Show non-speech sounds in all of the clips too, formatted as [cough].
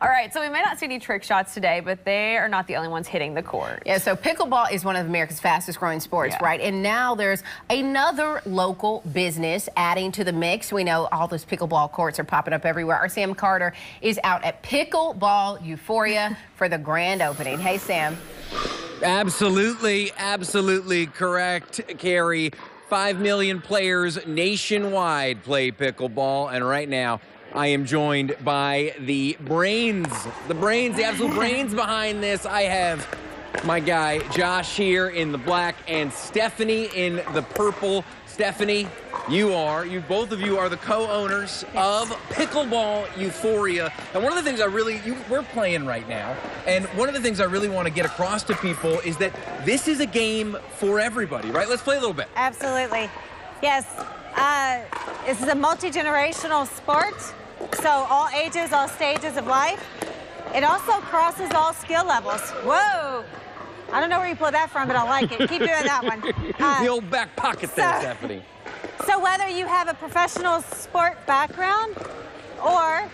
All right, so we may not see any trick shots today, but they are not the only ones hitting the court. Yeah, so pickleball is one of America's fastest growing sports, Yeah. right? And now there's another local business adding to the mix. We know all those pickleball courts are popping up everywhere. Our Sam Carter is out at Pickleball Euphoria [laughs] for the grand opening. Hey, Sam. Absolutely, absolutely correct, Carrie. Five million players nationwide play pickleball, and right now I am joined by the brains, the brains, the absolute brains behind this. I have my guy Josh here in the black and Stephanie in the purple. Stephanie, you are, you both of you are the co-owners of Pickleball Euphoria. And one of the things I really, you, we're playing right now, and one of the things I really want to get across to people is that this is a game for everybody, right? Let's play a little bit. Absolutely. Yes. Uh, this is a multi generational sport, so all ages, all stages of life. It also crosses all skill levels. Whoa! I don't know where you pulled that from, but I like it. Keep doing that one. [laughs] Uh, the old back pocket there, so- Stephanie. so, whether you have a professional sport background or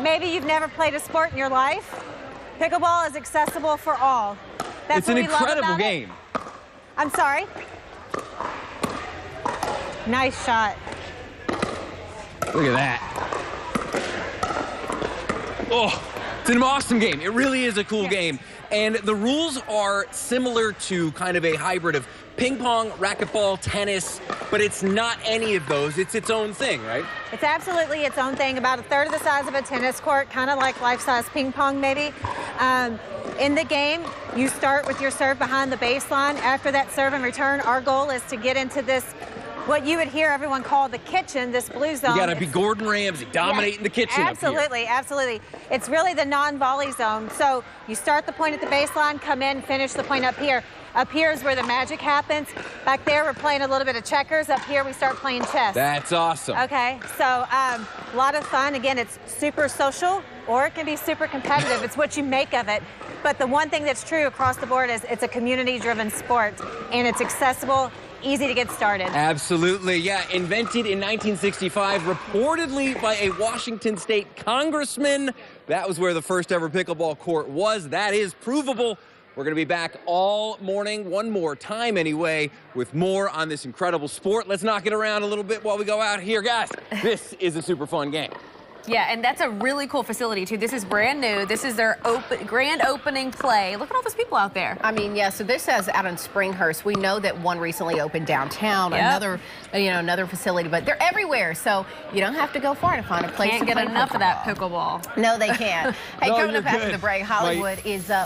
maybe you've never played a sport in your life, pickleball is accessible for all. That's It's an what we love incredible about it. game. I'm sorry. Nice shot. Look at that. Oh, it's an awesome game. It really is a cool Yes. game. And the rules are similar to kind of a hybrid of ping pong, racquetball, tennis, but it's not any of those. It's its own thing, right? It's absolutely its own thing, about a third of the size of a tennis court, kind of like life-size ping pong maybe. Um, in the game, you start with your serve behind the baseline. After that serve and return, our goal is to get into this, what you would hear everyone call the kitchen, this blue zone. You got to be Gordon Ramsay, dominating the kitchen. Absolutely, absolutely. It's really the non-volley zone. So you start the point at the baseline, come in, finish the point up here. Up here is where the magic happens. Back there, we're playing a little bit of checkers. Up here, we start playing chess. That's awesome. Okay, so um, a lot of fun. Again, it's super social or it can be super competitive. it's what you make of it. But the one thing that's true across the board is it's a community driven sport and it's accessible, easy to get started. Absolutely, yeah. Invented in 1965, reportedly by a Washington state congressman. That was where the first ever pickleball court was. That is provable. We're going to be back all morning, one more time anyway, with more on this incredible sport. Let's knock it around a little bit while we go out here. Guys, this is a super fun game. Yeah, and that's a really cool facility, too. This is brand new. This is their open, grand opening play. Look at all those people out there. I mean, yeah, so this says out in Springhurst. We know that one recently opened downtown, Yep. another, you know, another facility, but they're everywhere. So you don't have to go far to find a place Can't to get play enough of that pickleball. pickleball. No, they can't. [laughs] hey, No, coming you're up after the break, My- Hollywood is up.